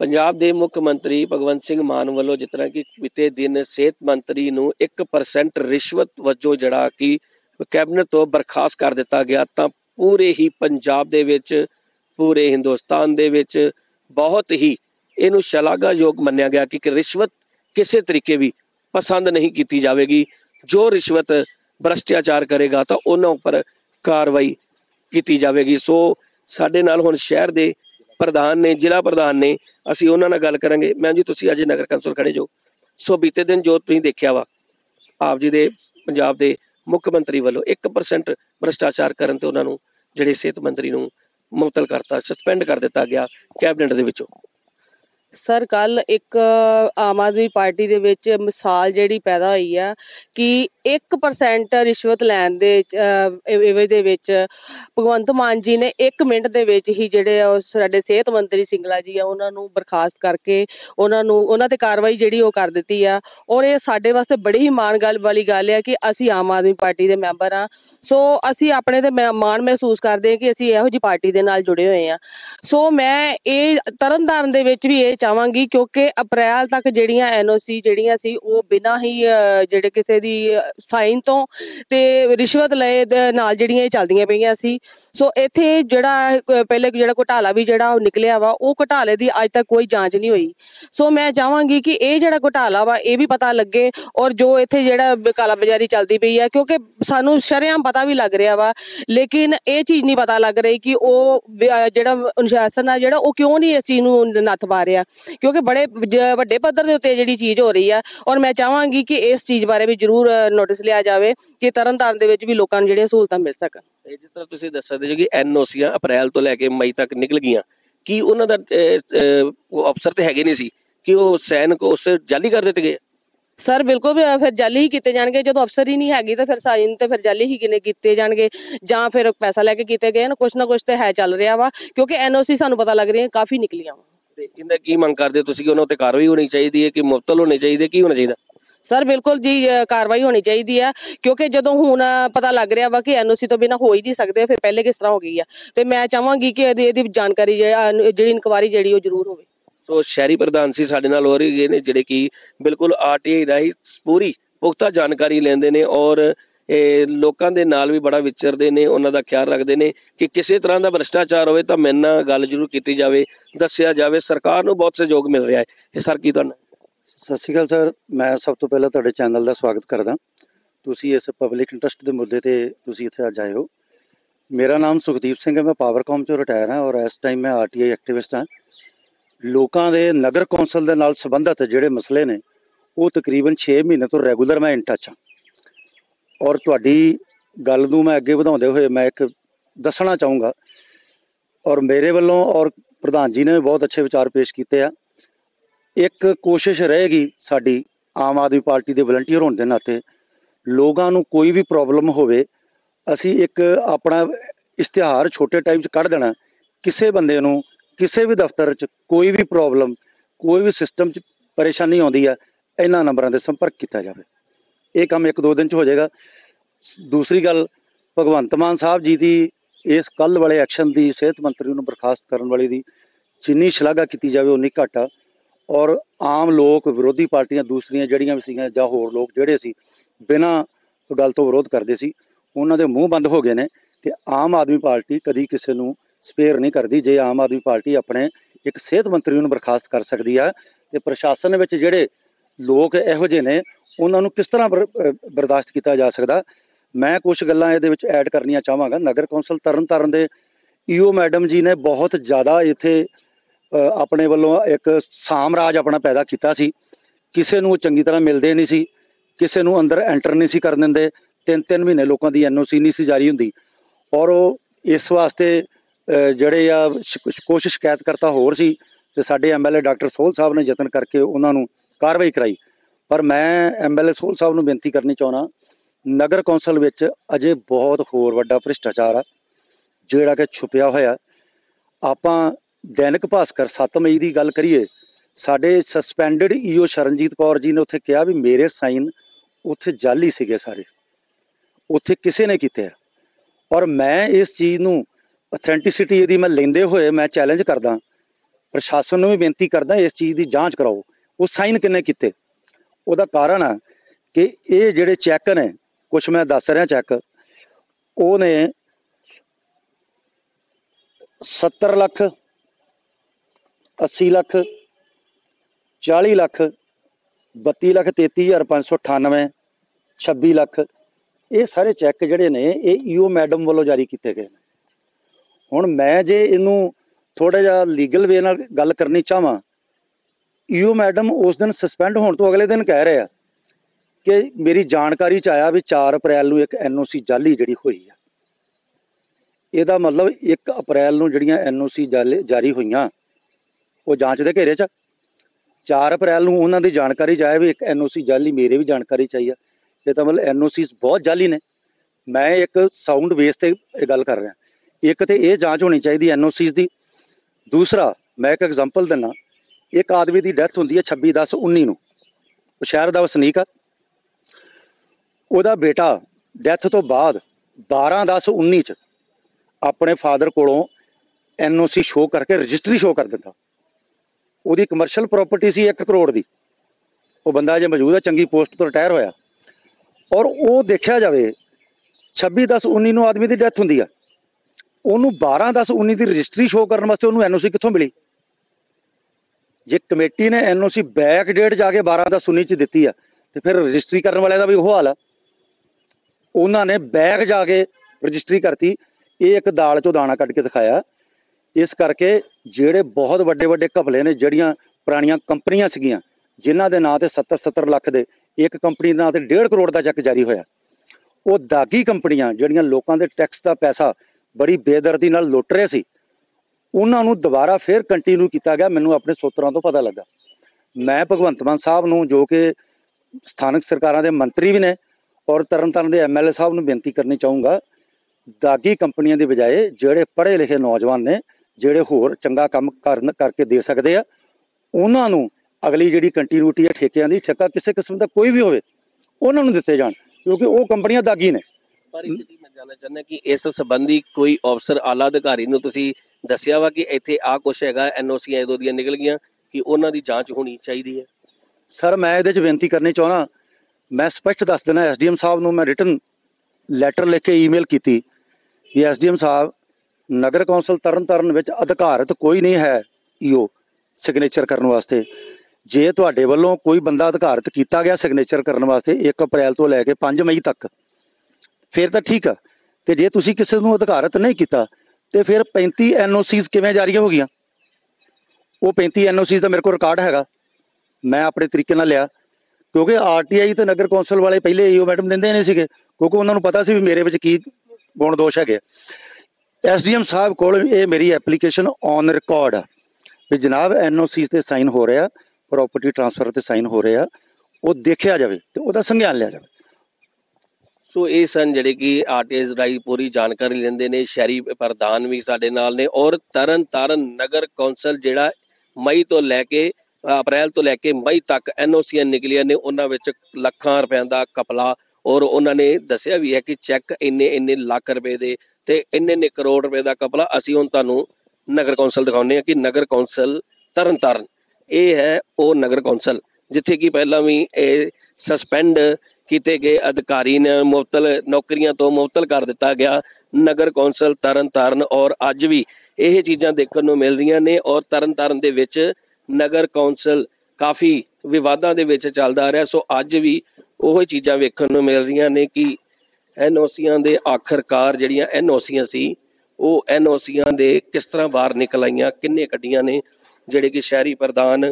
ਪੰਜਾਬ ਦੇ ਮੁੱਖ ਮੰਤਰੀ ਭਗਵੰਤ ਸਿੰਘ ਮਾਨ ਵੱਲੋਂ ਜਿਸ ਤਰ੍ਹਾਂ ਕਿ ਬੀਤੇ ਦਿਨ ਸਿਹਤ ਮੰਤਰੀ ਨੂੰ 1% ਰਿਸ਼ਵਤ ਵਜੋਂ ਜਿਹੜਾ ਕਿ ਕੈਬਨਿਟ ਤੋਂ ਬਰਖਾਸਤ ਕਰ ਦਿੱਤਾ ਗਿਆ, ਤਾਂ ਪੂਰੇ ਹੀ ਪੰਜਾਬ ਦੇ ਵਿੱਚ, ਪੂਰੇ ਹਿੰਦੁਸਤਾਨ ਦੇ ਵਿੱਚ ਬਹੁਤ ਹੀ ਇਹਨੂੰ ਸ਼ਲਾਘਾਯੋਗ ਮੰਨਿਆ ਗਿਆ ਕਿ ਕਿ ਰਿਸ਼ਵਤ ਕਿਸੇ ਤਰੀਕੇ ਵੀ ਪਸੰਦ ਨਹੀਂ ਕੀਤੀ ਜਾਵੇਗੀ। ਜੋ ਰਿਸ਼ਵਤ ਭ੍ਰਸ਼ਟਾਚਾਰ ਕਰੇਗਾ ਤਾਂ ਉਹਨਾਂ ਉੱਪਰ ਕਾਰਵਾਈ ਕੀਤੀ ਜਾਵੇਗੀ। ਸੋ ਸਾਡੇ ਨਾਲ ਹੁਣ ਸ਼ਹਿਰ ਦੇ ਪ੍ਰਧਾਨ ਨੇ, ਜ਼ਿਲ੍ਹਾ ਪ੍ਰਧਾਨ ਨੇ, ਅਸੀਂ ਉਹਨਾਂ ਨਾਲ ਗੱਲ ਕਰਾਂਗੇ। ਮੈਂ ਜੀ, ਤੁਸੀਂ ਅੱਜ ਨਗਰ ਕੌਂਸਲ ਖੜੇ ਜੋ। ਸੋ ਬੀਤੇ ਦਿਨ ਜੋ ਤੁਸੀਂ ਦੇਖਿਆ ਵਾ, ਆਪ ਜੀ ਦੇ, ਪੰਜਾਬ ਦੇ ਮੁੱਖ ਮੰਤਰੀ ਵੱਲੋਂ 1% ਭ੍ਰਿਸ਼ਟਾਚਾਰ ਕਰਨ ਤੇ ਉਹਨਾਂ ਨੂੰ, ਜਿਹੜੇ ਸਿਹਤ ਮੰਤਰੀ ਨੂੰ ਮੁਅੱਤਲ ਕਰਤਾ ਸਸਪੈਂਡ ਕਰ ਦਿੱਤਾ ਗਿਆ ਕੈਬਨਿਟ ਦੇ ਵਿੱਚੋਂ। ਸਰ, ਕੱਲ ਇੱਕ ਆਮ ਆਦਮੀ ਪਾਰਟੀ ਦੇ ਵਿੱਚ ਮਿਸਾਲ ਜਿਹੜੀ ਪੈਦਾ ਹੋਈ ਆ ਕਿ 1% ਰਿਸ਼ਵਤ ਲੈਣ ਦੇ ਇਵੇਂ ਦੇ ਵਿੱਚ ਭਗਵੰਤ ਮਾਨ ਜੀ ਨੇ 1 ਮਿੰਟ ਦੇ ਵਿੱਚ ਹੀ ਜਿਹੜੇ ਆ ਉਹ ਸਾਡੇ ਸਿਹਤ ਮੰਤਰੀ ਸਿੰਗਲਾ ਜੀ ਆ, ਉਹਨਾਂ ਨੂੰ ਬਰਖਾਸਤ ਕਰਕੇ ਉਹਨਾਂ ਨੂੰ, ਉਹਨਾਂ ਤੇ ਕਾਰਵਾਈ ਜਿਹੜੀ ਉਹ ਕਰ ਦਿੱਤੀ ਆ। ਔਰ ਇਹ ਸਾਡੇ ਵਾਸਤੇ ਬੜੀ ਹੀ ਮਾਣ ਗੱਲ ਵਾਲੀ ਗੱਲ ਆ ਕਿ ਅਸੀਂ ਆਮ ਆਦਮੀ ਪਾਰਟੀ ਦੇ ਮੈਂਬਰ ਆ। ਸੋ ਅਸੀਂ ਆਪਣੇ ਤੇ ਮੈਂ- ਮਾਣ ਮਹਿਸੂਸ ਕਰਦੇ ਹਾਂ ਕਿ ਅਸੀਂ ਇਹੋ ਜਿਹੀ ਪਾਰਟੀ ਦੇ ਨਾਲ ਜੁੜੇ ਹੋਏ ਆ। ਸੋ ਮੈਂ ਇਹ ਤਰਨਤਾਰਨ ਦੇ ਵਿੱਚ ਵੀ ਇਹ ਚਾਹਾਂਗੀ ਕਿਉਂਕਿ ਅਪ੍ਰੈਲ ਤੱਕ ਜਿਹੜੀਆਂ ਐਨਓਸੀ ਜਿਹੜੀਆਂ ਸੀ ਉਹ ਬਿਨਾਂ ਹੀ ਅਹ, ਜਿਹੜੇ ਕਿਸੇ ਦੀ ਸਾਈਨ ਤੋਂ ਤੇ ਰਿਸ਼ਵਤ ਲਏ ਦੇ ਨਾਲ ਜਿਹੜੀਆਂ ਇਹ ਚੱਲਦੀਆਂ ਪਈਆਂ ਸੀ। ਸੋ ਇੱਥੇ ਜਿਹੜਾ ਪਹਿਲੇ ਜਿਹੜਾ ਘੁਟਾਲਾ ਵੀ ਜਿਹੜਾ ਉਹ ਨਿਕਲਿਆ ਵਾ ਉਹ ਘੁਟਾਲੇ ਦੀ ਅੱਜ ਤੱਕ ਕੋਈ ਜਾਂਚ ਨਹੀਂ ਹੋਈ। ਸੋ ਮੈਂ ਚਾਹਾਂਗੀ ਕਿ ਇਹ ਜਿਹੜਾ ਘੁਟਾਲਾ ਵਾ ਇਹ ਵੀ ਪਤਾ ਲੱਗੇ ਔਰ ਜੋ ਇੱਥੇ ਜਿਹੜਾ ਕਾਲਾ ਬਾਜ਼ਾਰੀ ਚੱਲਦੀ ਪਈ ਆ ਕਿਉਂਕਿ ਸਾਨੂੰ ਸ਼ਰੇਆਮ ਪਤਾ ਵੀ ਲੱਗ ਰਿਹਾ ਵਾ ਲੇਕਿਨ ਇਹ ਚੀਜ਼ ਨਹੀਂ ਪਤਾ ਲੱਗ ਰਹੀ ਕਿ ਉਹ ਜਿਹੜਾ ਅਨੁਸ਼ਾਸਨ ਆ ਜਿਹੜਾ ਉਹ ਕਿਉਂ ਨਹੀਂ ਇਸ ਚੀਜ਼ ਨੂੰ ਨੱਥ ਪਾ ਰਿਹਾ। ਕਿਉਂਕਿ ਬੜੇ ਵੱਡੇ ਪੱਧਰ ਦੇ ਉੱਤੇ ਜਿਹੜੀ ਚੀਜ਼ ਹੋ ਰਹੀ ਆ ਔਰ ਮੈਂ ਚਾਹਾਂਗੀ ਕਿ ਇਸ ਚੀਜ਼ ਬਾਰੇ ਵੀ ਜ਼ਰੂਰ ਨੋਟਿਸ ਲਿਆ ਜਾਵੇ ਕਿ ਤਰਨਤਾਰਨ ਦੇ ਵਿੱਚ ਵੀ ਲੋਕਾਂ ਨੂੰ ਜਿਹੜੀਆਂ ਸਹੂਲਤਾਂ ਮਿਲ ਸਕਣ। ਇਹ ਜਿਸ ਤਰ੍ਹਾਂ ਤੁਸੀਂ ਦੱਸ ਸਕਦੇ ਹੋ ਕਿ ਐਨਓਸੀਆਂ ਅਪ੍ਰੈਲ ਤੋਂ ਲੈ ਕੇ ਮਈ ਤੱਕ ਨਿਕਲ ਗਈਆਂ ਕੀ ਉਹਨਾਂ ਦਾ ਉਹ ਅਫਸਰ ਤੇ ਹੈਗੇ ਨਹੀਂ ਸੀ ਕਿ ਉਹ ਸੈਨਿਕ ਉਸ ਜਾਲੀ ਕਰ ਦਿੱਤੇ ਗਏ? ਸਰ ਬਿਲਕੁਲ ਵੀ ਫਿਰ ਜਾਲੀ ਹੀ ਕੀਤੇ ਜਾਣਗੇ ਜਦੋਂ ਅਫਸਰ ਹੀ ਨਹੀਂ ਹੈਗੀ ਤਾਂ ਫਿਰ ਸਾਈਨ ਤੇ ਫਿਰ ਜਾਲੀ ਹੀ ਕਿਨੇ ਕੀਤੇ ਜਾਣਗੇ ਜਾਂ ਫਿਰ ਪੈਸਾ ਲੈ ਕੇ ਕੀਤੇ ਗਏ ਨਾ ਕੁਛ ਨਾ ਕੁਛ ਤੇ ਹੈ ਚੱਲ ਰਿਹਾ ਵਾ ਕਿਉਂਕਿ ਐਨਓਸੀ ਸਾਨੂੰ ਪਤਾ ਲੱਗ ਰਹੀਆਂ ਕਾਫੀ ਨਿਕਲੀਆਂ ਵਾ। ਤੇ ਇਹਦਾ ਕੀ ਮੰਗ ਕਰਦੇ ਤੁਸੀਂ ਕਿ ਉਹਨਾਂ ਉੱਤੇ ਕਾਰਵਾਈ ਹੋਣੀ ਚਾਹੀਦੀ ਹੈ ਕਿ ਮੁਅੱਤਲ ਹੋਣੇ ਚਾਹੀਦੇ ਕੀ ਹੋਣਾ ਚਾਹੀਦਾ? ਸਰ ਬਿਲਕੁਲ ਜੀ ਅ, ਕਾਰਵਾਈ ਹੋਣੀ ਚਾਹੀਦੀ ਆ ਕਿਉਂਕਿ ਜਦੋਂ ਹੁਣ ਪਤਾ ਲੱਗ ਰਿਹਾ ਵਾ ਕਿ ਐਨਓਸੀ ਤੋਂ ਬਿਨਾ ਹੋ ਹੀ ਨਹੀਂ ਸਕਦੇ ਫਿਰ ਪਹਿਲੇ ਕਿਸ ਤਰ੍ਹਾਂ ਹੋ ਗਈ ਆ? ਤੇ ਮੈਂ ਚਾਹਾਂਗੀ ਕਿ ਇਹਦੀ ਇਹਦੀ ਜਾਣਕਾਰੀ ਜਿਹੜੀ ਅ, ਜਿਹੜੀ ਇਨਕੁਆਰੀ ਜਿਹੜੀ ਉਹ ਜ਼ਰੂਰ ਹੋਵੇ। ਸੋ ਸ਼ਹਿਰੀ ਪ੍ਰਧਾਨ ਸੀ ਸਾਡੇ ਨਾਲ ਹੋ ਰਹੀ ਨੇ ਜਿਹੜੇ ਕਿ ਬਿਲਕੁਲ ਆਰਟੀਆਈ ਰਾਹੀਂ ਪੂਰੀ ਪੁਖਤਾ ਜਾਣਕਾਰੀ ਲੈਂਦੇ ਨੇ ਔਰ ਲੋਕਾਂ ਦੇ ਨਾਲ ਵੀ ਬੜਾ ਵਿਚਰਦੇ ਨੇ, ਉਹਨਾਂ ਦਾ ਖਿਆਲ ਰੱਖਦੇ ਨੇ ਕਿ ਕਿਸੇ ਤਰ੍ਹਾਂ ਦਾ ਭ੍ਰਸ਼ਟਾਚਾਰ ਹੋਵੇ ਤਾਂ ਮੇਰੇ ਗੱਲ ਜ਼ਰੂਰ ਕੀਤੀ ਜਾਵੇ, ਦੱਸਿਆ ਜਾਵੇ, ਸਰਕਾਰ ਨੂੰ ਬਹੁਤ ਸਹਿਯੋਗ ਮਿਲ ਰਿਹਾ ਹੈ। ਇਹ ਸਰ ਕੀ ਤੁਹਾਨੂੰ ਸਤਿ ਸ਼੍ਰੀ ਅਕਾਲ ਸਰ, ਮੈਂ ਸਭ ਤੋਂ ਪਹਿਲਾਂ ਤੁਹਾਡੇ ਚੈਨਲ ਦਾ ਸਵਾਗਤ ਕਰਦਾ। ਤੁਸੀਂ ਇਸ ਪਬਲਿਕ ਇੰਟਰਸਟ ਦੇ ਮੁੱਦੇ ਤੇ ਤੁਸੀਂ ਇੱਥੇ ਅੱਜ ਆਏ ਹੋ। ਮੇਰਾ ਨਾਮ ਸੁਖਦੀਪ ਸਿੰਘ ਹੈ, ਮੈਂ ਪਾਵਰਕਾਮ ਤੋਂ ਰਿਟਾਇਰ ਹਾਂ ਔਰ ਇਸ ਟਾਈਮ ਮੈਂ ਆਰਟੀਆਈ ਐਕਟਿਵਿਸਟ ਹਾਂ। ਲੋਕਾਂ ਦੇ ਨਗਰ ਕੌਂਸਲ ਦੇ ਨਾਲ ਸੰਬੰਧਿਤ ਜਿਹੜੇ ਮਸਲੇ ਨੇ, ਉਹ ਤਕਰੀਬਨ 6 ਮਹੀਨੇ ਤੋਂ ਰੈਗੂਲਰ ਮੈਂ ਇਨ ਟੱਚ ਹਾਂ। ਔਰ ਤੁਹਾਡੀ ਗੱਲ ਨੂੰ ਮੈਂ ਅੱਗੇ ਵਧਾਉਂਦੇ ਹੋਏ ਮੈਂ ਇੱਕ ਦੱਸਣਾ ਚਾਹੂੰਗਾ। ਔਰ ਮੇਰੇ ਵੱਲੋਂ ਔਰ ਪ੍ਰਧਾਨ ਜੀ ਨੇ ਵੀ ਬਹੁਤ ਅੱਛੇ ਵਿਚਾਰ ਪੇਸ਼ ਕੀਤੇ ਆ। ਇੱਕ ਕੋਸ਼ਿਸ਼ ਰਹੇਗੀ ਸਾਡੀ ਆਮ ਆਦਮੀ ਪਾਰਟੀ ਦੇ ਵਲੰਟੀਅਰ ਹੋਣ ਦੇ ਨਾਤੇ। ਲੋਕਾਂ ਨੂੰ ਕੋਈ ਵੀ ਪ੍ਰੋਬਲਮ ਹੋਵੇ, ਅਸੀਂ ਇੱਕ ਆਪਣਾ ਇਸ਼ਤਿਹਾਰ ਛੋਟੇ ਟਾਈਮ 'ਚ ਕੱਢ ਦੇਣਾ। ਕਿਸੇ ਬੰਦੇ ਨੂੰ, ਕਿਸੇ ਵੀ ਦਫ਼ਤਰ 'ਚ ਕੋਈ ਵੀ ਪ੍ਰੋਬਲਮ, ਕੋਈ ਵੀ ਸਿਸਟਮ 'ਚ ਪਰੇਸ਼ਾਨੀ ਆਉਂਦੀ ਹੈ ਇਹਨਾਂ ਨੰਬਰਾਂ ਤੇ ਸੰਪਰਕ ਕੀਤਾ ਜਾਵੇ। ਇਹ ਕੰਮ ਇੱਕ ਦੋ ਦਿਨ 'ਚ ਹੋ ਜਾਏਗਾ। ਸ- ਦੂਸਰੀ ਗੱਲ, ਭਗਵੰਤ ਮਾਨ ਸਾਹਿਬ ਜੀ ਦੀ ਇਸ ਕੱਲ ਵਾਲੇ ਐਕਸ਼ਨ ਦੀ ਸਿਹਤ ਮੰਤਰੀ ਨੂੰ ਬਰਖਾਸਤ ਕਰਨ ਵਾਲੀ ਦੀ ਜਿੰਨੀ ਸ਼ਲਾਘਾ ਕੀਤੀ ਜਾਵੇ ਉਨੀ ਘੱਟ ਆ। ਔਰ ਆਮ ਲੋਕ ਵਿਰੋਧੀ ਪਾਰਟੀਆਂ ਦੂਸਰੀਆਂ ਜਿਹੜੀਆਂ ਵੀ ਸੀਗੀਆਂ ਜਾਂ ਹੋਰ ਲੋਕ ਜਿਹੜੇ ਸੀ, ਬਿਨਾਂ ਗੱਲ ਤੋਂ ਵਿਰੋਧ ਕਰਦੇ ਸੀ, ਉਹਨਾਂ ਦੇ ਮੂੰਹ ਬੰਦ ਹੋ ਗਏ ਨੇ ਤੇ ਆਮ ਆਦਮੀ ਪਾਰਟੀ ਕਦੀ ਕਿਸੇ ਨੂੰ ਸਪੇਅਰ ਨਹੀਂ ਕਰਦੀ, ਜੇ ਆਮ ਆਦਮੀ ਪਾਰਟੀ ਆਪਣੇ ਇੱਕ ਸਿਹਤ ਮੰਤਰੀ ਨੂੰ ਬਰਖਾਸਤ ਕਰ ਸਕਦੀ ਆ, ਤੇ ਪ੍ਰਸ਼ਾਸਨ ਵਿੱਚ ਜਿਹੜੇ ਲੋਕ ਇਹੋ ਜਿਹੇ ਨੇ ਉਹਨਾਂ ਨੂੰ ਕਿਸ ਤਰ੍ਹਾਂ ਬਰ- ਬਰਦਾਸ਼ਤ ਕੀਤਾ ਜਾ ਸਕਦਾ? ਮੈਂ ਕੁਝ ਗੱਲਾਂ ਇਹਦੇ ਵਿੱਚ ਐਡ ਕਰਨੀਆਂ ਚਾਹਾਂਗਾ। ਨਗਰ ਕੌਂਸਲ ਤਰਨਤਾਰਨ ਦੇ ਈਓ ਮੈਡਮ ਜੀ ਨੇ ਬਹੁਤ ਜ਼ਿਆਦਾ ਇੱਥੇ ਆਪਣੇ ਵੱਲੋਂ ਇੱਕ ਸਾਮਰਾਜ ਆਪਣਾ ਪੈਦਾ ਕੀਤਾ ਸੀ। ਕਿਸੇ ਨੂੰ ਚੰਗੀ ਤਰ੍ਹਾਂ ਮਿਲਦੇ ਨਹੀਂ ਸੀ। ਕਿਸੇ ਨੂੰ ਅੰਦਰ ਐਂਟਰ ਨਹੀਂ ਸੀ ਕਰਨ ਦਿੰਦੇ। ਤਿੰਨ ਤਿੰਨ ਮਹੀਨੇ ਲੋਕਾਂ ਦੀ ਐਨਓਸੀ ਨਹੀਂ ਸੀ ਜਾਰੀ ਹੁੰਦੀ। ਔਰ ਉਹ ਇਸ ਵਾਸਤੇ ਜਿਹੜੇ ਆ ਸ਼- ਕੁਛ ਸ਼ਿਕਾਇਤਕਰਤਾ ਹੋਰ ਸੀ ਤੇ ਸਾਡੇ ਐਮਐਲਏ ਡਾਕਟਰ ਸੋਹਲ ਸਾਹਿਬ ਨੇ ਯਤਨ ਕਰਕੇ ਉਹਨਾਂ ਨੂੰ ਕਾਰਵਾਈ ਕਰਾਈ। ਪਰ ਮੈਂ ਐਮਐਲਏ ਸੋਲ ਸਾਹਿਬ ਨੂੰ ਬੇਨਤੀ ਕਰਨੀ ਚਾਹਣਾ ਨਗਰ ਕੌਂਸਲ ਵਿੱਚ ਅਜੇ ਬਹੁਤ ਹੋਰ ਵੱਡਾ ਭ੍ਰਿਸ਼ਟਾਚਾਰ ਆ, ਜਿਹੜਾ ਕਿ ਛੁਪਿਆ ਹੋਇਆ। ਆਪਾਂ ਦੈਨਿਕ ਭਾਸਕਰ 7 ਮਈ ਦੀ ਗੱਲ ਕਰੀਏ, ਸਾਡੇ ਸਸਪੈਂਡਡ ਈਓ ਸ਼ਰਨਜੀਤ ਕੌਰ ਜੀ ਨੇ ਉੱਥੇ ਕਿਹਾ ਵੀ ਮੇਰੇ ਸਾਈਨ ਉੱਥੇ ਜਾਲੀ ਸੀਗੇ ਸਾਰੇ। ਉੱਥੇ ਕਿਸੇ ਨੇ ਕੀਤੇ ਆ। ਔਰ ਮੈਂ ਇਸ ਚੀਜ਼ ਨੂੰ ਅਥੈਂਟਿਸਿਟੀ ਇਹਦੀ ਮੈਂ ਲੈਂਦੇ ਹੋਏ ਮੈਂ ਚੈਲੰਜ ਕਰਦਾ। ਪ੍ਰਸ਼ਾਸਨ ਨੂੰ ਵੀ ਬੇਨਤੀ ਕਰਦਾ ਇਸ ਚੀਜ਼ ਦੀ ਜਾਂਚ ਕਰਾਓ। ਉਹ ਸਾਈਨ ਕਿੰਨੇ ਕੀਤੇ? ਉਹਦਾ ਕਾਰਨ ਆ ਕਿ ਇਹ ਜਿਹੜੇ ਚੈੱਕ ਨੇ ਕੁਝ ਮੈਂ ਦੱਸ ਰਿਹਾ ਚੈੱਕ ਉਹ ਨੇ 70 ਲੱਖ 80 ਲੱਖ 40 ਲੱਖ 32 ਲੱਖ 33598 26 ਲੱਖ, ਇਹ ਸਾਰੇ ਚੈੱਕ ਜਿਹੜੇ ਨੇ, ਇਹ ਈਓ ਮੈਡਮ ਵੱਲੋਂ ਜਾਰੀ ਕੀਤੇ ਗਏ ਨੇ। ਹੁਣ ਮੈਂ ਜੇ ਇਹਨੂੰ ਥੋੜਾ ਜਿਹਾ ਲੀਗਲ ਵੇ ਨਾਲ ਗੱਲ ਕਰਨੀ ਚਾਹਾਂ ਈਓ ਮੈਡਮ ਉਸ ਦਿਨ ਸਸਪੈਂਡ ਹੋਣ ਤੋਂ ਅਗਲੇ ਦਿਨ ਕਹਿ ਰਹੇ ਆ ਕਿ ਮੇਰੀ ਜਾਣਕਾਰੀ ਚ ਆਇਆ ਵੀ 4 ਅਪ੍ਰੈਲ ਨੂੰ ਇੱਕ ਐਨਓਸੀ ਜਾਲੀ ਜਿਹੜੀ ਹੋਈ ਆ। ਇਹਦਾ ਮਤਲਬ 1 ਅਪ੍ਰੈਲ ਨੂੰ ਜਿਹੜੀਆਂ ਐਨਓਸੀ ਜਾਰੀ ਹੋਈਆਂ, ਉਹ ਜਾਂਚ ਦੇ ਘੇਰੇ 'ਚ 4 ਅਪ੍ਰੈਲ ਨੂੰ ਉਹਨਾਂ ਦੀ ਜਾਣਕਾਰੀ 'ਚ ਆਇਆ ਵੀ ਇੱਕ ਐਨਓਸੀ ਜਾਲੀ, ਮੇਰੇ ਵੀ ਜਾਣਕਾਰੀ 'ਚ ਆਈ ਆ। ਇਹ ਤਾਂ ਮਤਲਬ ਐਨਓਸੀਸ ਬਹੁਤ ਜਾਲੀ ਨੇ। ਮੈਂ ਇੱਕ ਸਾਊਂਡ ਬੇਸ ਤੇ ਇਹ ਗੱਲ ਕਰ ਰਿਹਾ। ਇੱਕ ਤੇ ਇਹ ਜਾਂਚ ਹੋਣੀ ਚਾਹੀਦੀ ਐਨਓਸੀਸ ਦੀ। ਦੂਸਰਾ, ਮੈਂ ਇੱਕ ਐਗਜ਼ਾਮਪਲ ਦਿੰਨਾ। ਇੱਕ ਆਦਮੀ ਦੀ ਡੈਥ ਹੁੰਦੀ ਹੈ 26 10 19 ਨੂੰ। ਉਹ ਸ਼ਹਿਰ ਦਾ ਵਸਨੀਕ ਆ। ਉਹਦਾ ਬੇਟਾ ਡੈਥ ਤੋਂ ਬਾਅਦ 12 10 19 ਚ ਆਪਣੇ ਫਾਦਰ ਕੋਲੋਂ ਐਨਓਸੀ ਸ਼ੋਅ ਕਰਕੇ, ਰਜਿਸਟਰੀ ਸ਼ੋਅ ਕਰ ਦਿੰਦਾ। ਉਹਦੀ ਕਮਰਸ਼ੀਅਲ ਪ੍ਰਾਪਰਟੀ ਸੀ 1 ਕਰੋੜ ਦੀ। ਉਹ ਬੰਦਾ ਜੇ ਮੌਜੂਦ ਹੈ ਚੰਗੀ ਪੋਸਟ ਤੋਂ ਰਿਟਾਇਰ ਹੋਇਆ। ਔਰ ਉਹ ਦੇਖਿਆ ਜਾਵੇ 26 10 19 ਨੂੰ ਆਦਮੀ ਦੀ ਡੈਥ ਹੁੰਦੀ ਆ। ਉਹਨੂੰ 12 10 19 ਦੀ ਰਜਿਸਟਰੀ ਸ਼ੋਅ ਕਰਨ ਵਾਸਤੇ ਉਹਨੂੰ ਐਨਓਸੀ ਕਿੱਥੋਂ ਮਿਲੀ? ਜੇ ਕਮੇਟੀ ਨੇ ਐਨਓਸੀ ਬੈਕ ਡੇਟ ਜਾ ਕੇ 12 10 19 ਚ ਦਿੱਤੀ ਆ, ਤੇ ਫਿਰ ਰਜਿਸਟਰੀ ਕਰਨ ਵਾਲਿਆਂ ਦਾ ਵੀ ਉਹ ਹਾਲ ਆ। ਉਹਨਾਂ ਨੇ ਬੈਕ ਜਾ ਕੇ ਰਜਿਸਟਰੀ ਕਰਤੀ, ਇਹ ਇੱਕ ਦਾਲ ਚੋਂ ਦਾਣਾ ਕੱਢ ਕੇ ਦਿਖਾਇਆ ਇਸ ਕਰਕੇ ਜਿਹੜੇ ਬਹੁਤ ਵੱਡੇ ਵੱਡੇ ਘਪਲੇ ਨੇ, ਜਿਹੜੀਆਂ ਪੁਰਾਣੀਆਂ ਕੰਪਨੀਆਂ ਸੀਗੀਆਂ, ਜਿਨ੍ਹਾਂ ਦੇ ਨਾਂ ਤੇ 70 70 ਲੱਖ ਦੇ ਇੱਕ ਕੰਪਨੀ ਦੇ ਨਾਂ ਤੇ 1.5 ਕਰੋੜ ਦਾ ਚੈੱਕ ਜਾਰੀ ਹੋਇਆ। ਉਹ ਦਾਗੀ ਕੰਪਨੀਆਂ, ਜਿਹੜੀਆਂ ਲੋਕਾਂ ਦੇ ਟੈਕਸ ਦਾ ਪੈਸਾ ਬੜੀ ਬੇਦਰਦੀ ਨਾਲ ਲੁੱਟ ਰਹੇ ਸੀ ਉਹਨਾਂ ਨੂੰ ਦੁਬਾਰਾ ਫੇਰ ਕੰਟੀਨਿਊ ਕੀਤਾ ਗਿਆ, ਮੈਨੂੰ ਆਪਣੇ ਸੂਤਰਾਂ ਤੋਂ ਪਤਾ ਲੱਗਾ। ਮੈਂ ਭਗਵੰਤ ਮਾਨ ਸਾਹਿਬ ਨੂੰ, ਜੋ ਕਿ ਸਥਾਨਕ ਸਰਕਾਰਾਂ ਦੇ ਮੰਤਰੀ ਵੀ ਨੇ, ਔਰ ਤਰਨਤਾਰਨ ਦੇ ਐਮਐਲਏ ਸਾਹਿਬ ਨੂੰ ਬੇਨਤੀ ਕਰਨੀ ਚਾਹੂੰਗਾ, ਦਾਗੀ ਕੰਪਨੀਆਂ ਦੀ ਬਜਾਏ ਜਿਹੜੇ ਪੜ੍ਹੇ ਲਿਖੇ ਨੌਜਵਾਨ ਨੇ, ਜਿਹੜੇ ਹੋਰ ਚੰਗਾ ਕੰਮ ਕਰਨ ਕਰਕੇ ਦੇ ਸਕਦੇ ਆ, ਉਹਨਾਂ ਨੂੰ ਅਗਲੀ ਜਿਹੜੀ ਕੰਟੀਨਿਊਟੀ ਹੈ ਠੇਕਿਆਂ ਦੀ, ਠੇਕਾ ਕਿਸੇ ਕਿਸਮ ਦਾ ਕੋਈ ਵੀ ਹੋਵੇ, ਉਹਨਾਂ ਨੂੰ ਦਿੱਤੇ ਜਾਣ, ਕਿਉਂਕਿ ਉਹ ਕੰਪਨੀਆਂ ਦਾਗੀ ਨੇ। ਪਰ ਇੱਕ ਚੀਜ਼ ਮੈਂ ਜਾਣਨਾ ਚਾਹੁੰਦਾ ਕਿ ਇਸ ਸੰਬੰਧੀ ਕੋਈ ਅਫਸਰ ਆਲਾ ਅਧਿਕਾਰੀ ਨੂੰ ਤੁਸੀਂ ਦੱਸਿਆ ਵਾ ਕਿ ਇੱਥੇ ਆ ਕੁਛ ਹੈਗਾ ਐਨਓਸੀਆਂ ਇਦੋਂ ਦੀਆਂ ਨਿਕਲ ਗਈਆਂ, ਕਿ ਉਹਨਾਂ ਦੀ ਜਾਂਚ ਹੋਣੀ ਚਾਹੀਦੀ ਹੈ। ਸਰ ਮੈਂ ਇਹਦੇ 'ਚ ਬੇਨਤੀ ਕਰਨੀ ਚਾਹੁੰਦਾ, ਮੈਂ ਸਪਸ਼ਟ ਦੱਸ ਦੇਣਾ ਐਸਡੀਐਮ ਸਾਹਿਬ ਨੂੰ ਮੈਂ ਰਿਟਨ ਲੈਟਰ ਲਿਖ ਕੇ ਈਮੇਲ ਕੀਤੀ। ਕਿ ਐਸਡੀਐਮ ਸਾਹਿਬ, ਨਗਰ ਕੌਂਸਲ ਤਰਨਤਾਰਨ ਵਿੱਚ ਅਧਿਕਾਰਤ ਕੋਈ ਨਹੀਂ ਹੈ ਈਓ ਸਿਗਨੇਚਰ ਕਰਨ ਵਾਸਤੇ। ਜੇ ਤੁਹਾਡੇ ਵੱਲੋਂ ਕੋਈ ਬੰਦਾ ਅਧਿਕਾਰਤ ਕੀਤਾ ਗਿਆ ਸਿਗਨੇਚਰ ਕਰਨ ਵਾਸਤੇ 1 ਅਪ੍ਰੈਲ ਤੋਂ ਲੈ ਕੇ 5 ਮਈ ਤੱਕ, ਫਿਰ ਤਾਂ ਠੀਕ ਆ। ਤੇ ਜੇ ਤੁਸੀਂ ਕਿਸੇ ਨੂੰ ਅਧਿਕਾਰਤ ਨਹੀਂ ਕੀਤਾ ਤੇ ਫਿਰ 35 ਐਨਓਸੀਜ਼ ਕਿਵੇਂ ਜਾਰੀ ਹੋ ਗਈਆਂ? ਉਹ 35 ਐਨਓਸੀ ਦਾ ਮੇਰੇ ਕੋਲ ਰਿਕਾਰਡ ਹੈਗਾ। ਮੈਂ ਆਪਣੇ ਤਰੀਕੇ ਨਾਲ ਲਿਆ। ਕਿਉਂਕਿ ਆਰਟੀਆਈ ਤੇ ਨਗਰ ਕੌਂਸਲ ਵਾਲੇ ਪਹਿਲੇ ਈਓ ਮੈਡਮ ਦਿੰਦੇ ਨਹੀਂ ਸੀਗੇ। ਕਿਉਂਕਿ ਉਹਨਾਂ ਨੂੰ ਪਤਾ ਸੀ ਵੀ ਮੇਰੇ ਵਿੱਚ ਕੀ ਗੁਣ ਦੋਸ਼ ਹੈਗੇ ਐਸਡੀਐਮ ਸਾਹਿਬ ਕੋਲ ਇਹ ਮੇਰੀ ਐਪਲੀਕੇਸ਼ਨ ਔਨ ਰਿਕਾਰਡ ਆ। ਵੀ ਜਨਾਬ ਐਨਓਸੀ ਤੇ ਸਾਈਨ ਹੋ ਰਿਹਾ ਪ੍ਰਾਪਰਟੀ ਟ੍ਰਾਂਸਫਰ ਤੇ ਸਾਈਨ ਹੋ ਰਿਹਾ, ਉਹ ਦੇਖਿਆ ਜਾਵੇ ਤੇ ਉਹਦਾ ਸੰਗਿਆਨ ਲਿਆ ਜਾਵੇ। ਸੋ ਇਹ ਸਨ ਜਿਹੜੇ ਕਿ ਆਰਟੀਐਸ ਰਾਈ ਪੂਰੀ ਜਾਣਕਾਰੀ ਲੈਂਦੇ ਨੇ, ਸ਼ਹਿਰੀ ਪ੍ਰਧਾਨ ਵੀ ਸਾਡੇ ਨਾਲ ਨੇ ਔਰ ਤਰਨ ਤਾਰਨ ਨਗਰ ਕੌਂਸਲ ਜਿਹੜਾ ਮਈ ਤੋਂ ਲੈ ਕੇ, ਅਪ੍ਰੈਲ ਤੋਂ ਲੈ ਕੇ ਮਈ ਤੱਕ ਐਨਓਸੀਆਂ ਨਿਕਲੀਆਂ ਨੇ, ਉਹਨਾਂ ਵਿੱਚ ਲੱਖਾਂ ਰੁਪਏ ਦਾ ਕਪਲਾ ਔਰ ਉਹਨਾਂ ਨੇ ਦੱਸਿਆ ਵੀ ਹੈ ਕਿ ਚੈੱਕ ਇੰਨੇ ਇੰਨੇ ਲੱਖ ਰੁਪਏ ਦੇ ਤੇ ਇੰਨੇ ਇੰਨੇ ਕਰੋੜ ਰੁਪਏ ਦਾ ਕਪਲਾ। ਅਸੀਂ ਹੁਣ ਤੁਹਾਨੂੰ ਨਗਰ ਕੌਂਸਲ ਦਿਖਾਉਂਦੇ ਹਾਂ ਕਿ ਨਗਰ ਕੌਂਸਲ ਤਰਨ ਤਾਰਨ ਇਹ ਹੈ ਉਹ ਨਗਰ ਕੌਂਸਲ, ਜਿੱਥੇ ਕਿ ਪਹਿਲਾਂ ਵੀ ਇਹ ਸਸਪੈਂਡ ਕੀਤੇ ਗਏ ਅਧਿਕਾਰੀ ਨੇ ਮੁਅਤਲ, ਨੌਕਰੀਆਂ ਤੋਂ ਮੁਅੱਤਲ ਕਰ ਦਿੱਤਾ ਗਿਆ। ਨਗਰ ਕੌਂਸਲ ਤਰਨ ਤਾਰਨ ਔਰ ਅੱਜ ਵੀ ਇਹ ਚੀਜ਼ਾਂ ਦੇਖਣ ਨੂੰ ਮਿਲ ਰਹੀਆਂ ਨੇ ਔਰ ਤਰਨ ਤਾਰਨ ਦੇ ਵਿੱਚ ਨਗਰ ਕੌਂਸਲ ਕਾਫੀ ਵਿਵਾਦਾਂ ਦੇ ਵਿੱਚ ਚੱਲਦਾ ਆ ਰਿਹਾ। ਸੋ ਅੱਜ ਵੀ ਉਹ ਚੀਜ਼ਾਂ ਵੇਖਣ ਨੂੰ ਮਿਲ ਰਹੀਆਂ ਨੇ ਕਿ ਐਨਓਸੀਆਂ ਦੇ ਆਖਰਕਾਰ ਜਿਹੜੀਆਂ ਐਨਓਸੀਆਂ ਸੀ, ਉਹ ਐਨਓਸੀਆਂ ਦੇ ਕਿਸ ਤਰ੍ਹਾਂ ਬਾਹਰ ਨਿਕਲ ਆਈਆਂ, ਕਿੰਨੇ ਕੱਢੀਆਂ ਨੇ, ਜਿਹੜੇ ਕਿ ਸ਼ਹਿਰੀ ਪ੍ਰਧਾਨ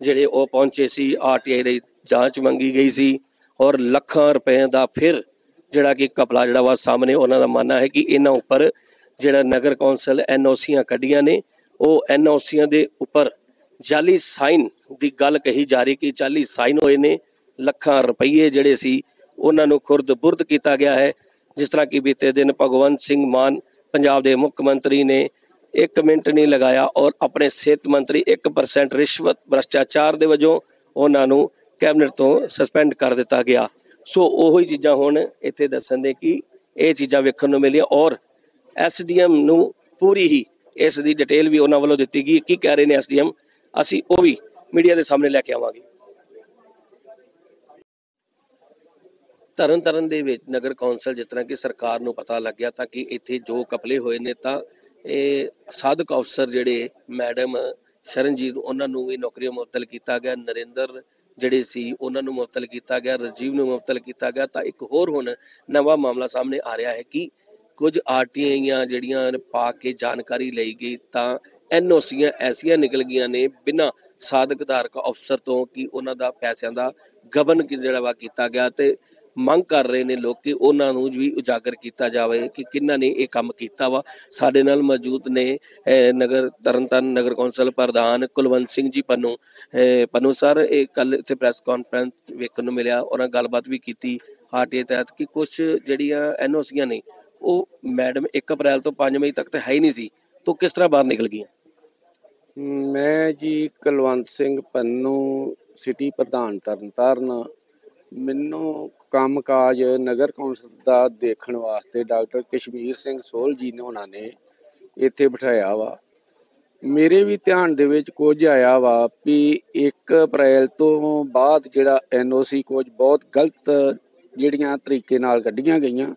ਜਿਹੜੇ ਉਹ ਪਹੁੰਚੇ ਸੀ ਆਰਟੀਆਈ ਦੀ ਜਾਂਚ ਮੰਗੀ ਗਈ ਸੀ। ਔਰ ਲੱਖਾਂ ਰੁਪਏ ਦਾ ਫਿਰ ਜਿਹੜਾ ਕਿ ਕਪਲਾ ਜਿਹੜਾ ਵਾ ਸਾਹਮਣੇ ਉਹਨਾਂ ਦਾ ਮੰਨਣਾ ਹੈ ਕਿ ਇਹਨਾਂ ਉੱਪਰ ਜਿਹੜਾ ਨਗਰ ਕੌਂਸਲ ਐਨਓਸੀਆਂ ਕੱਢੀਆਂ ਨੇ, ਉਹ ਐਨਓਸੀਆਂ ਦੇ ਉੱਪਰ ਜਾਲੀ ਸਾਈਨ ਦੀ ਗੱਲ ਕਹੀ ਜਾ ਰਹੀ ਕਿ ਜਾਲੀ ਸਾਈਨ ਹੋਏ ਨੇ ਲੱਖਾਂ ਰੁਪਏ ਜਿਹੜੇ ਸੀ ਉਹਨਾਂ ਨੂੰ ਖੁਰਦ ਬੁਰਦ ਕੀਤਾ ਗਿਆ ਹੈ। ਜਿਸ ਤਰ੍ਹਾਂ ਕਿ ਬੀਤੇ ਦਿਨ ਭਗਵੰਤ ਸਿੰਘ ਮਾਨ ਪੰਜਾਬ ਦੇ ਮੁੱਖ ਮੰਤਰੀ ਨੇ 1 ਮਿੰਟ ਨਹੀਂ ਲਗਾਇਆ ਔਰ ਆਪਣੇ ਸਿਹਤ ਮੰਤਰੀ 1% ਰਿਸ਼ਵਤ ਭ੍ਰਸ਼ਟਾਚਾਰ ਦੇ ਵਜੋਂ ਉਹਨਾਂ ਨੂੰ ਕੈਬਨਿਟ ਤੋਂ ਸਸਪੈਂਡ ਕਰ ਦਿੱਤਾ ਗਿਆ। ਸੋ ਉਹੋ ਹੀ ਚੀਜ਼ਾਂ ਹੁਣ ਇੱਥੇ ਦੱਸਣ ਦੇ ਕਿ ਇਹ ਚੀਜ਼ਾਂ ਵੇਖਣ ਨੂੰ ਮਿਲੀਆਂ ਔਰ ਐਸਡੀਐਮ ਨੂੰ ਪੂਰੀ ਹੀ ਇਸ ਦੀ ਡਿਟੇਲ ਵੀ ਉਹਨਾਂ ਵੱਲੋਂ ਦਿੱਤੀ ਗਈ। ਕੀ ਕਹਿ ਰਹੇ ਨੇ ਐਸਡੀਐਮ ਅਸੀਂ ਉਹ ਵੀ ਮੀਡੀਆ ਦੇ ਸਾਹਮਣੇ ਲੈ ਕੇ ਆਵਾਂਗੇ। ਤਰਨ ਤਾਰਨ ਦੇ ਵਿੱਚ ਨਗਰ ਕੌਂਸਲ ਜਿਸ ਤਰ੍ਹਾਂ ਕਿ ਸਰਕਾਰ ਨੂੰ ਪਤਾ ਲੱਗਿਆ ਤਾਂ ਕਿ ਇੱਥੇ ਜੋ ਕਪਲੇ ਹੋਏ ਨੇ ਤਾਂ ਇਹ ਸਾਧਕ ਅਫਸਰ ਜਿਹੜੇ ਮੈਡਮ ਸ਼ਰਨਜੀਤ, ਉਹਨਾਂ ਨੂੰ ਵੀ ਨੌਕਰੀਆਂ ਮੁਅੱਤਲ ਕੀਤਾ ਗਿਆ। ਨਰਿੰਦਰ ਜਿਹੜੇ ਸੀ, ਉਹਨਾਂ ਨੂੰ ਮੁਅੱਤਲ ਕੀਤਾ ਗਿਆ, ਰਾਜੀਵ ਨੂੰ ਮੁਅੱਤਲ ਕੀਤਾ ਗਿਆ, ਤਾਂ ਇੱਕ ਹੋਰ ਹੁਣ ਨਵਾਂ ਮਾਮਲਾ ਸਾਹਮਣੇ ਆ ਰਿਹਾ ਹੈ ਕਿ ਕੁਝ ਆਰਟੀਆਈਆਂ ਜਿਹੜੀਆਂ ਪਾ ਕੇ ਜਾਣਕਾਰੀ ਲਈ ਗਈ, ਤਾਂ ਐਨਓਸੀਆਂ ਐਸੀਆਂ ਨਿਕਲ ਗਈਆਂ ਨੇ ਬਿਨਾਂ ਸਾਧਕ ਧਾਰਕ ਅਫਸਰ ਤੋਂ ਕਿ ਉਹਨਾਂ ਦਾ ਪੈਸਿਆਂ ਦਾ ਗਬਨ ਕਿ ਜਿਹੜਾ ਵਾ ਕੀਤਾ ਗਿਆ ਤੇ ਮੰਗ ਕਰ ਰਹੇ ਨੇ ਲੋਕ ਉਹਨਾਂ ਨੂੰ ਵੀ ਉਜਾਗਰ ਕੀਤਾ ਜਾਵੇ ਕਿ ਕਿੰਨਾਂ ਨੇ ਇਹ ਕੰਮ ਕੀਤਾ ਵਾ। ਸਾਡੇ ਨਾਲ ਮੌਜੂਦ ਨੇ ਨਗਰ ਤਰਨਤਾਰਨ ਨਗਰ ਕੌਂਸਲ ਪ੍ਰਧਾਨ ਕੁਲਵੰਤ ਸਿੰਘ ਜੀ ਪੰਨੂ। ਪੰਨੂ ਸਰ, ਇਹ ਕੱਲ ਇੱਥੇ ਪ੍ਰੈਸ ਕਾਨਫਰੰਸ ਵੇਖਣ ਨੂੰ ਮਿਲਿਆ। ਉਹਨਾਂ ਗੱਲਬਾਤ ਵੀ ਕੀਤੀ ਆਰਟੀਏ ਤਹਿਤ ਕਿ ਕੁਝ ਜਿਹੜੀਆਂ ਐਨਓਸੀਆਂ ਨੇ, ਉਹ ਮੈਡਮ 1 ਅਪ੍ਰੈਲ ਤੋਂ 5 ਮਈ ਤੱਕ ਤੇ ਹੈ ਹੀ ਨਹੀਂ ਸੀ। ਤੋਂ ਕਿਸ ਤਰ੍ਹਾਂ ਬਾਹਰ ਨਿਕਲ ਗਈਆਂ? ਮੈਂ ਜੀ ਕੁਲਵੰਤ ਸਿੰਘ ਪੰਨੂ, ਸਿਟੀ ਪ੍ਰਧਾਨ ਤਰਨਤਾਰਨ ਮੈਨੂੰ ਕੰਮਕਾਜ ਨਗਰ ਕੌਂਸਲ ਦਾ ਦੇਖਣ ਵਾਸਤੇ ਡਾਕਟਰ ਕਸ਼ਮੀਰ ਸਿੰਘ ਸੋਹਲ ਜੀ ਨੇ ਉਹਨਾਂ ਨੇ ਇੱਥੇ ਬਿਠਾਇਆ ਵਾ। ਮੇਰੇ ਵੀ ਧਿਆਨ ਦੇ ਵਿੱਚ ਕੁਝ ਆਇਆ ਵਾ ਵੀ 1 ਅਪ੍ਰੈਲ ਤੋਂ ਬਾਅਦ ਜਿਹੜਾ ਐਨਓਸੀ ਕੁਝ ਬਹੁਤ ਗਲਤ ਜਿਹੜੀਆਂ ਤਰੀਕੇ ਨਾਲ ਕੱਢੀਆਂ ਗਈਆਂ।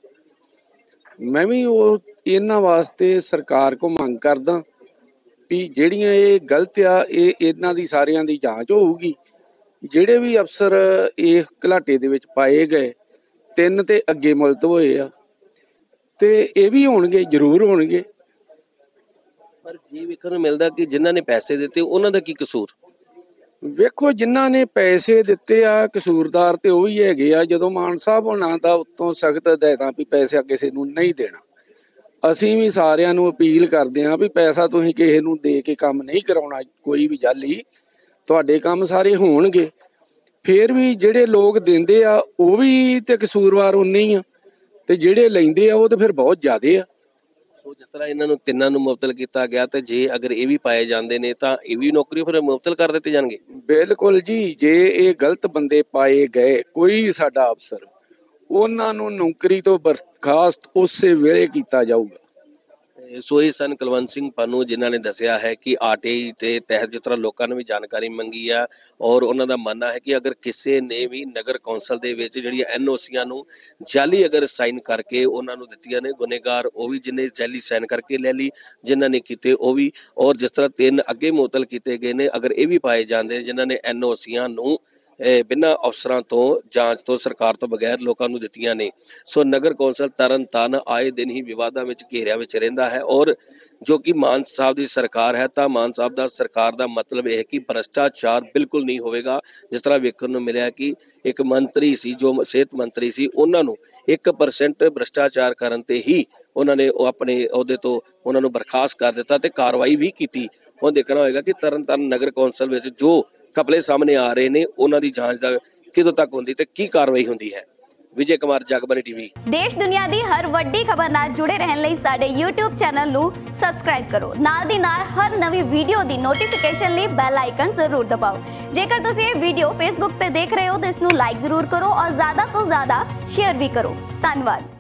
ਮੈਂ ਵੀ ਉਹ ਇਹਨਾਂ ਵਾਸਤੇ ਸਰਕਾਰ ਕੋ ਮੰਗ ਕਰਦਾ ਵੀ ਜਿਹੜੀਆਂ ਇਹ ਗਲਤ ਆ, ਇਹ ਇਹਨਾਂ ਦੀ ਸਾਰਿਆਂ ਦੀ ਜਾਂਚ ਹੋਊਗੀ। ਜਿਹੜੇ ਵੀ ਅਫਸਰ ਇਹ ਘਲਾਟੇ ਦੇ ਵਿੱਚ ਪਾਏ ਗਏ ਤਿੰਨ ਤੇ ਅੱਗੇ ਮੁਲਤਵ ਹੋਏ ਆ ਤੇ ਇਹ ਵੀ ਹੋਣਗੇ ਜ਼ਰੂਰ ਹੋਣਗੇ। ਪਰ ਜੀ ਵੇਖਣ ਨੂੰ ਮਿਲਦਾ ਕਿ ਜਿਨ੍ਹਾਂ ਨੇ ਪੈਸੇ ਦਿੱਤੇ ਉਹਨਾਂ ਦਾ ਕੀ ਕਸੂਰ? ਵੇਖੋ ਜਿਨ੍ਹਾਂ ਨੇ ਪੈਸੇ ਦਿੱਤੇ ਆ ਕਸੂਰਦਾਰ ਤੇ ਉਹ ਹੀ ਹੈਗੇ ਆ ਜਦੋਂ ਮਾਨ ਸਾਹਿਬ ਹੋਣਾ ਦਾ ਉੱਤੋਂ ਸਖਤ ਹਦਾਇਤਾਂ ਵੀ ਪੈਸਾ ਕਿਸੇ ਨੂੰ ਨਹੀਂ ਦੇਣਾ। ਅਸੀਂ ਵੀ ਸਾਰਿਆਂ ਨੂੰ ਅਪੀਲ ਕਰਦੇ ਹਾਂ ਵੀ ਪੈਸਾ ਤੁਸੀਂ ਕਿਸੇ ਨੂੰ ਦੇ ਕੇ ਕੰਮ ਨਹੀਂ ਕਰਾਉਣਾ ਕੋਈ ਵੀ ਜਾਲੀ। ਤੁਹਾਡੇ ਕੰਮ ਸਾਰੇ ਹੋਣਗੇ। ਫੇਰ ਵੀ ਜਿਹੜੇ ਲੋਕ ਦਿੰਦੇ ਆ ਉਹ ਵੀ ਤੇ ਕਸੂਰਵਾਰ ਉਨੇ ਹੀ ਆ। ਤੇ ਜਿਹੜੇ ਲੈਂਦੇ ਆ ਉਹ ਤੇ ਫਿਰ ਬਹੁਤ ਜ਼ਿਆਦੇ ਆ। ਸੋ ਜਿਸ ਤਰ੍ਹਾਂ ਇਹਨਾਂ ਨੂੰ ਤਿੰਨਾਂ ਨੂੰ ਮੁਅੱਤਲ ਕੀਤਾ ਗਿਆ ਤੇ ਜੇ ਅਗਰ ਇਹ ਵੀ ਪਾਏ ਜਾਂਦੇ ਨੇ ਤਾਂ ਇਹ ਵੀ ਨੌਕਰੀ ਫਿਰ ਮੁਅੱਤਲ ਕਰ ਦਿੱਤੇ ਜਾਣਗੇ। ਬਿਲਕੁਲ ਜੀ ਜੇ ਇਹ ਗਲਤ ਬੰਦੇ ਪਾਏ ਗਏ ਕੋਈ ਸਾਡਾ ਅਫਸਰ ਉਹਨਾਂ ਨੂੰ ਨੌਕਰੀ ਤੋਂ ਬਰਖਾਸਤ ਉਸੇ ਵੇਲੇ ਕੀਤਾ ਜਾਊਗਾ। ਸੋਈ ਸਨ ਕੁਲਵੰਤ ਸਿੰਘ ਪੰਨੂ, ਜਿਨ੍ਹਾਂ ਨੇ ਦੱਸਿਆ ਹੈ ਕਿ ਆਰਟੀਆਈ ਦੇ ਤਹਿਤ ਜਿਸ ਤਰ੍ਹਾਂ ਲੋਕਾਂ ਨੇ ਵੀ ਜਾਣਕਾਰੀ ਮੰਗੀ ਆ ਔਰ ਉਹਨਾਂ ਦਾ ਮੰਨਣਾ ਹੈ ਕਿ ਅਗਰ ਕਿਸੇ ਨੇ ਵੀ ਨਗਰ ਕੌਂਸਲ ਦੇ ਵਿੱਚ ਜਿਹੜੀਆਂ ਐਨਓਸੀਆਂ ਨੂੰ ਜਾਲੀ ਅਗਰ ਸਾਈਨ ਕਰਕੇ ਉਹਨਾਂ ਨੂੰ ਦਿੱਤੀਆਂ ਨੇ ਗੁਨੇਗਾਰ, ਉਹ ਵੀ ਜਿਨੇ ਜਾਲੀ ਸਾਈਨ ਕਰਕੇ ਲੈ ਲਈ, ਜਿਨ੍ਹਾਂ ਨੇ ਕੀਤੇ ਉਹ ਵੀ, ਔਰ ਜਿਸ ਤਰ੍ਹਾਂ ਤਿੰਨ ਅੱਗੇ ਮੁਅੱਤਲ ਕੀਤੇ ਗਏ ਨੇ, ਅਗਰ ਇਹ ਵੀ ਪਾਏ ਜਾਂਦੇ, ਜਿਨ੍ਹਾਂ ਨੇ ਐਨਓਸੀਆਂ ਨੂੰ ਬਿਨਾਂ ਅਫਸਰਾਂ ਤੋਂ ਜਾਂਚ ਤੋਂ ਸਰਕਾਰ ਤੋਂ ਬਗੈਰ ਲੋਕਾਂ ਨੂੰ ਦਿੱਤੀਆਂ ਨੇ। ਸੋ ਨਗਰ ਕੌਂਸਲ ਤਰਨਤਾਰਨ ਆਏ ਦਿਨ ਹੀ ਵਿਵਾਦਾਂ ਵਿੱਚ ਘੇਰਿਆ ਵਿੱਚ ਰਹਿੰਦਾ ਹੈ ਔਰ ਜੋ ਕਿ ਮਾਨ ਸਾਹਿਬ ਦੀ ਸਰਕਾਰ ਹੈ ਤਾਂ ਮਾਨ ਸਾਹਿਬ ਦਾ ਸਰਕਾਰ ਦਾ ਮਤਲਬ ਇਹ ਹੈ ਕਿ ਭ੍ਰਸ਼ਟਾਚਾਰ ਬਿਲਕੁਲ ਨਹੀਂ ਹੋਵੇਗਾ। ਜਿਸ ਤਰ੍ਹਾਂ ਵੇਖਣ ਨੂੰ ਮਿਲਿਆ ਕਿ ਇੱਕ ਮੰਤਰੀ ਸੀ, ਜੋ ਸਿਹਤ ਮੰਤਰੀ ਸੀ, ਉਹਨਾਂ ਨੂੰ 1% ਭ੍ਰਸ਼ਟਾਚਾਰ ਕਰਨ ਤੇ ਹੀ ਉਹਨਾਂ ਨੇ ਉਹ ਆਪਣੇ ਅਹੁਦੇ ਤੋਂ ਉਹਨਾਂ ਨੂੰ ਬਰਖਾਸਤ ਕਰ ਦਿੱਤਾ ਤੇ ਕਾਰਵਾਈ ਵੀ ਕੀਤੀ। ਹੁਣ ਦੇਖਣਾ ਹੋਏਗਾ ਕਿ ਤਰਨਤਾਰਨ ਨਗਰ ਕੌਂਸਲ ਵਿੱਚ ਜੋ ਕਪਲੇ ਸਾਹਮਣੇ ਆ ਰਹੇ ਨੇ, ਉਹਨਾਂ ਦੀ ਜਾਂਚ ਦਾ ਕਿਦੋਂ ਤੱਕ ਹੁੰਦੀ ਤੇ ਕੀ ਕਾਰਵਾਈ ਹੁੰਦੀ ਹੈ? ਵਿਜੇ ਕੁਮਾਰ ਜਗਬਾਨੀ ਟੀਵੀ। ਦੇਸ਼ ਦੁਨੀਆ ਦੀ ਹਰ ਵੱਡੀ ਖਬਰ ਨਾਲ ਜੁੜੇ ਰਹਿਣ ਲਈ ਸਾਡੇ YouTube ਚੈਨਲ ਨੂੰ ਸਬਸਕ੍ਰਾਈਬ ਕਰੋ। ਨਾਲ ਦੀ ਨਾਲ ਹਰ ਨਵੀਂ ਵੀਡੀਓ ਦੀ ਨੋਟੀਫਿਕੇਸ਼ਨ ਲਈ ਬੈਲ ਆਈਕਨ ਜ਼ਰੂਰ ਦਬਾਓ। ਜੇਕਰ ਤੁਸੀਂ ਇਹ ਵੀਡੀਓ Facebook ਤੇ ਦੇਖ ਰਹੇ ਹੋ ਤਾਂ ਇਸ ਨੂੰ ਲਾਈਕ ਜ਼ਰੂਰ ਕਰੋ ਔਰ ਜ਼ਿਆਦਾ ਤੋਂ ਜ਼ਿਆਦਾ ਸ਼ੇਅਰ ਵੀ ਕਰੋ। ਧੰਨਵਾਦ।